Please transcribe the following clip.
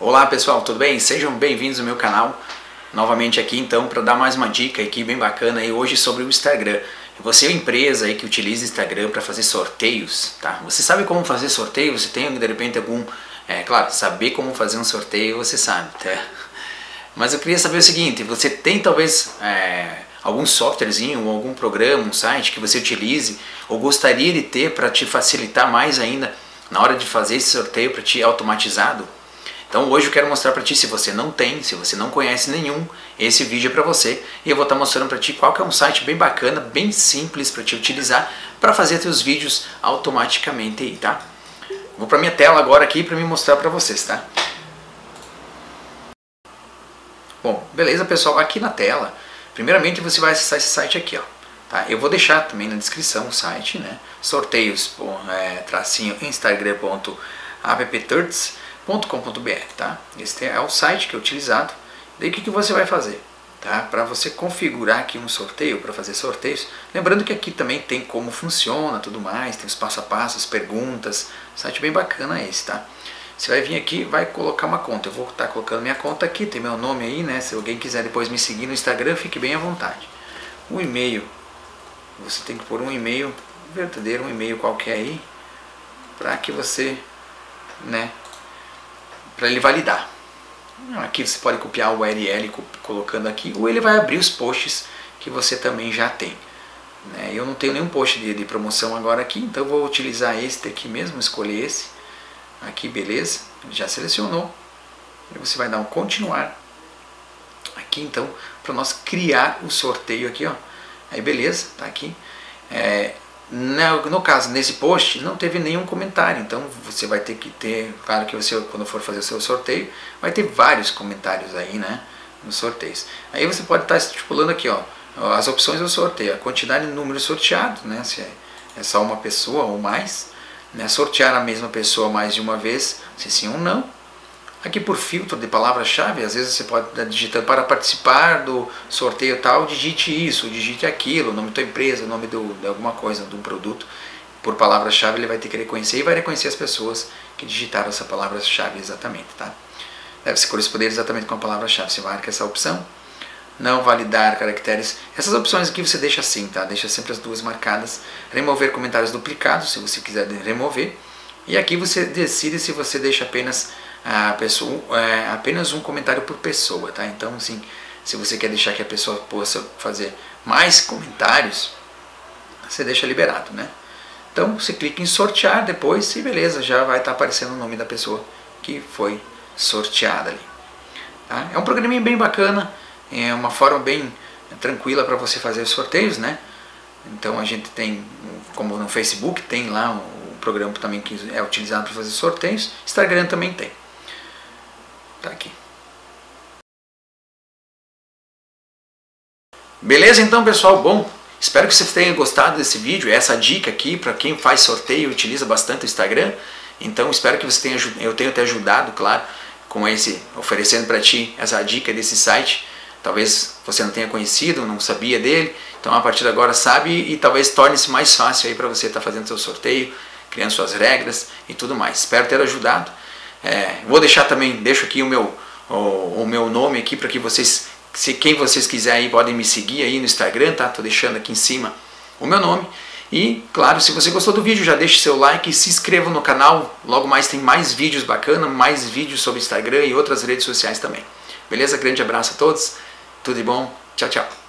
Olá pessoal, tudo bem? Sejam bem-vindos ao meu canal. Novamente aqui então para dar mais uma dica aqui bem bacana aí hoje sobre o Instagram. Você é uma empresa aí que utiliza Instagram para fazer sorteios, tá? Você sabe como fazer sorteio? Você tem de repente algum, é claro, saber como fazer um sorteio você sabe, tá? Mas eu queria saber o seguinte, você tem talvez é, algum softwarezinho algum programa, um site que você utilize ou gostaria de ter para te facilitar mais ainda na hora de fazer esse sorteio para ti automatizado? Então hoje eu quero mostrar para ti, se você não tem, se você não conhece nenhum, esse vídeo é para você e eu vou estar tá mostrando para ti qual que é um site bem bacana, bem simples para te utilizar para fazer teus vídeos automaticamente aí, tá? Vou para minha tela agora aqui para me mostrar para vocês, tá? Bom, beleza pessoal, aqui na tela, primeiramente você vai acessar esse site aqui, ó. Tá? Eu vou deixar também na descrição o site, né? Sorteios, é, tracinho, instagram.appturts .com.br, tá? Esse é o site que é utilizado. Daí o que, que você vai fazer? Tá? Para você configurar aqui um sorteio, para fazer sorteios, lembrando que aqui também tem como funciona, tudo mais, tem os passo a passo, as perguntas, site bem bacana esse, tá? Você vai vir aqui, vai colocar uma conta. Eu vou estar tá colocando minha conta aqui, tem meu nome aí, né? Se alguém quiser depois me seguir no Instagram, fique bem à vontade. O e-mail, você tem que pôr um e-mail verdadeiro, um e-mail qualquer aí, para que você, né, para ele validar. Aqui você pode copiar o URL colocando aqui, ou ele vai abrir os posts que você também já tem. Né? Eu não tenho nenhum post de, promoção agora aqui, então vou utilizar este aqui mesmo, escolher esse. Aqui, beleza, já selecionou. E você vai dar um continuar. Aqui então, para nós criar o sorteio aqui, ó. Aí beleza, tá aqui. É, no, no, caso, nesse post, não teve nenhum comentário, então você vai ter que ter, claro que você, quando for fazer o seu sorteio, vai ter vários comentários aí, né, nos sorteios. Aí você pode estar estipulando aqui, ó, as opções do sorteio, a quantidade de número sorteado, né, se é, é só uma pessoa ou mais, né, sortear a mesma pessoa mais de uma vez, se sim ou não, Aqui por filtro de palavra-chave, às vezes você pode estar digitando para participar do sorteio tal, digite isso, digite aquilo, nome da tua empresa, nome do, de alguma coisa, de um produto. Por palavra-chave ele vai ter que reconhecer e vai reconhecer as pessoas que digitaram essa palavra-chave exatamente, tá? Deve se corresponder exatamente com a palavra-chave. Você marca essa opção. Não validar caracteres. Essas opções aqui você deixa assim, tá? Deixa sempre as duas marcadas. Remover comentários duplicados, se você quiser remover. E aqui você decide se você deixa apenas a pessoa, é, apenas um comentário por pessoa, tá? Então, assim, se você quer deixar que a pessoa possa fazer mais comentários, você deixa liberado, né? Então, você clica em sortear depois e beleza, já vai estar tá aparecendo o nome da pessoa que foi sorteada ali. Tá? É um programinha bem bacana, é uma forma bem tranquila para você fazer os sorteios, né? Então a gente tem, como no Facebook, tem lá o programa também que é utilizado para fazer sorteios, Instagram também tem. Tá aqui. Beleza então pessoal? Bom, espero que você tenha gostado desse vídeo, essa dica aqui para quem faz sorteio e utiliza bastante o Instagram. Então espero que você tenha, eu tenha te ajudado, claro, com esse, oferecendo para ti essa dica desse site talvez você não tenha conhecido, não sabia dele, então a partir de agora sabe e talvez torne-se mais fácil aí para você estar tá fazendo seu sorteio, criando suas regras e tudo mais. Espero ter ajudado. É, vou deixar também, deixo aqui o meu, o, o meu nome aqui para que vocês, se quem vocês quiserem podem me seguir aí no Instagram, tá? Tô deixando aqui em cima o meu nome. E, claro, se você gostou do vídeo, já deixe seu like e se inscreva no canal. Logo mais tem mais vídeos bacanas, mais vídeos sobre Instagram e outras redes sociais também. Beleza? Grande abraço a todos. Tudo de bom. Tchau, tchau.